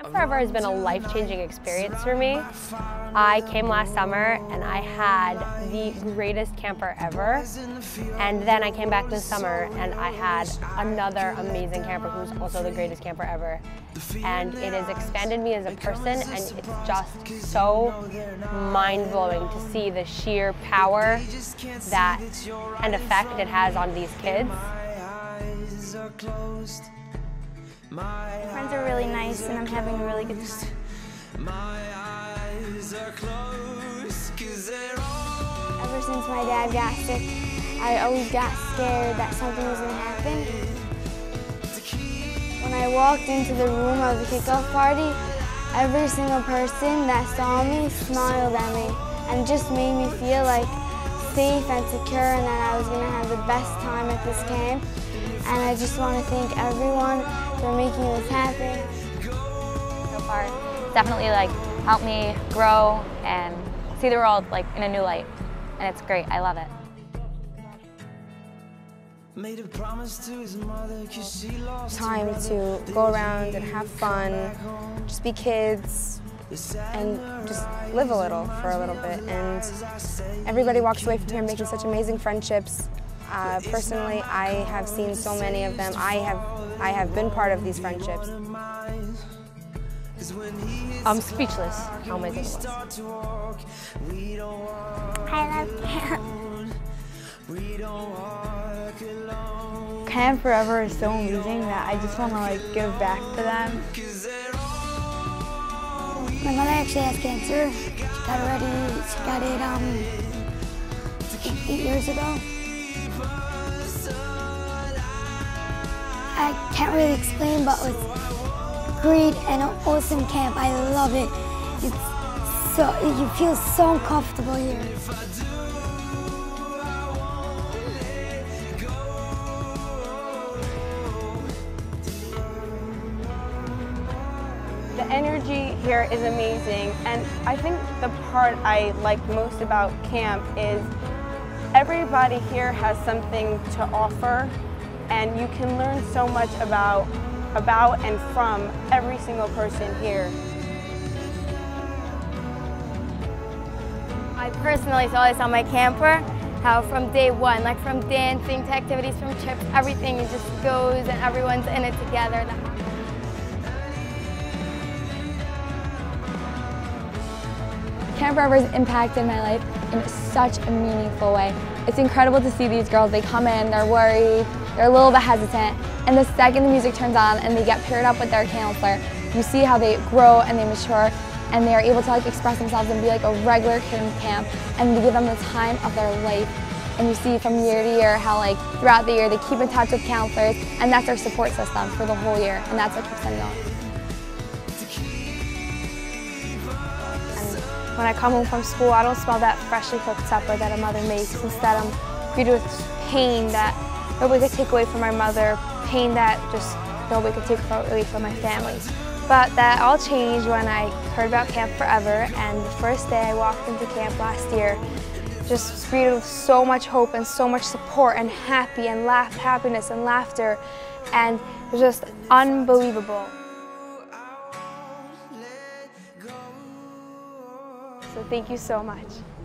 Camp4ever has been a life-changing experience for me. I came last summer and I had the greatest camper ever. And then I came back this summer and I had another amazing camper who's also the greatest camper ever. And it has expanded me as a person and it's just so mind-blowing to see the sheer power that and effect it has on these kids. My friends are really nice and I'm having a really good time. My eyes are closed Ever since my dad got sick, I always got scared that something was going to happen. When I walked into the room of the kickoff party, every single person that saw me smiled at me and just made me feel like safe and secure and that I was going to have the best time at this camp. And I just want to thank everyone for making this happen. So far, definitely like helped me grow and see the world like in a new light. And it's great, I love it. Time to go around and have fun, just be kids, and just live a little for a little bit. And everybody walks away from here making such amazing friendships. Uh, personally, I have seen so many of them. I have, I have been part of these friendships. I'm speechless how amazing it was. I love camp. Camp4ever is so amazing that I just want to like give back to them. My mother actually has cancer. She got it already. She got it um eight years ago. I can't really explain, but it's great and an awesome camp. I love it. It's so you feel so comfortable here. The energy here is amazing, and I think the part I like most about camp is everybody here has something to offer, and you can learn so much about, about and from every single person here. I personally saw this on my camper, how from day one, like from dancing to activities, from trips, everything just goes and everyone's in it together. Camp4ever has impacted my life in such a meaningful way. It's incredible to see these girls, they come in, they're worried, they're a little bit hesitant, and the second the music turns on and they get paired up with their counselor, you see how they grow and they mature and they are able to like express themselves and be like a regular kid in camp and we give them the time of their life. And you see from year to year how like throughout the year they keep in touch with counselors and that's their support system for the whole year and that's what keeps them going. When I come home from school, I don't smell that freshly cooked supper that a mother makes. Instead, I'm greeted with pain that nobody could take away from my mother, pain that just nobody could take away from my family. But that all changed when I heard about Camp4ever, and the first day I walked into camp last year, just greeted with so much hope and so much support and happy and laugh, happiness and laughter, and it was just unbelievable. Thank you so much.